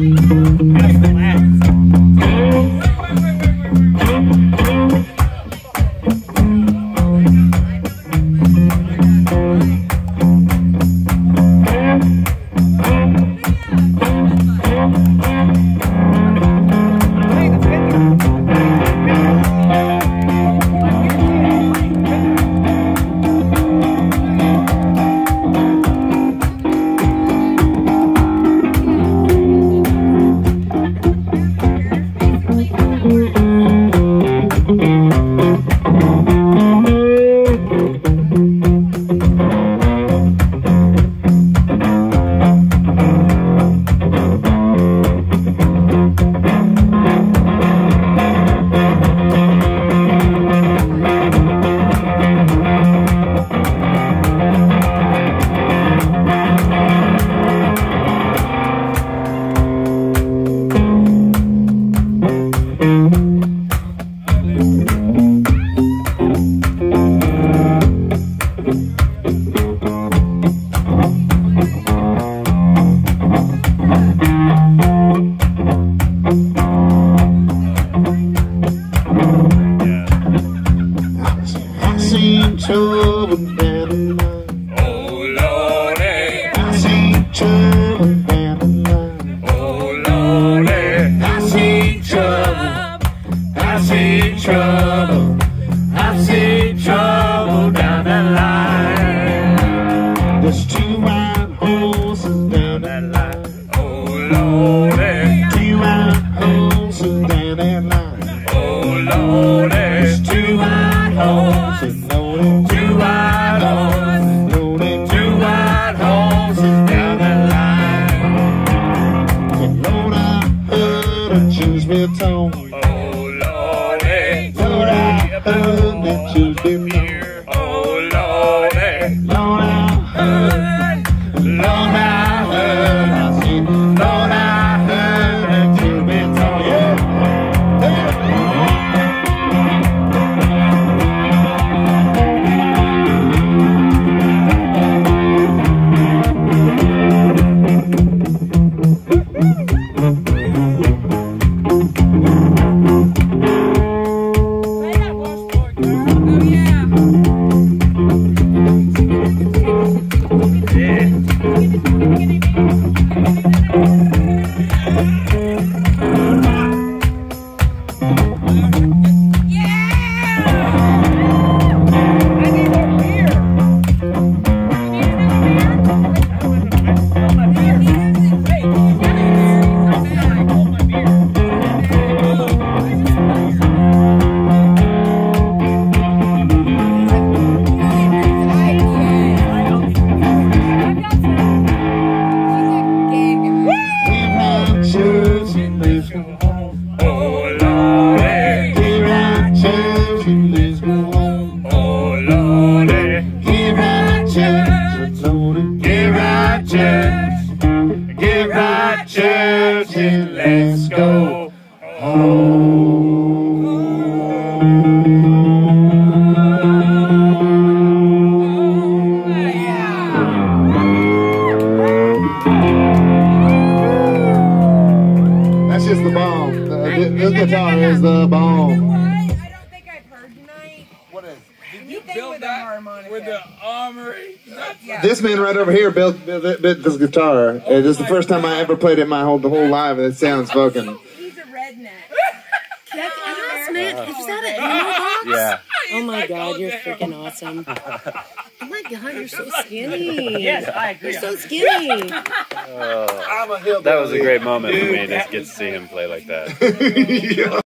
Hey, trouble. Oh Lordy, I see trouble oh Lordy, I see trouble. I see trouble. I heard church and let's go home. That's just the bomb. The- This guitar is the bomb. Harmonica. with the armory. Yeah. This man right over here built, built, built this guitar. Oh and it's the first time I ever played it my whole the whole life, and it sounds fucking. He's a redneck. Can I ask, man, is that an ammo box? Yeah. Oh my god, oh, you're freaking awesome. Oh my god, you're so skinny. Yes, I agree. You're so skinny. Oh. That was a great moment for me to get to see him play like that. Yeah.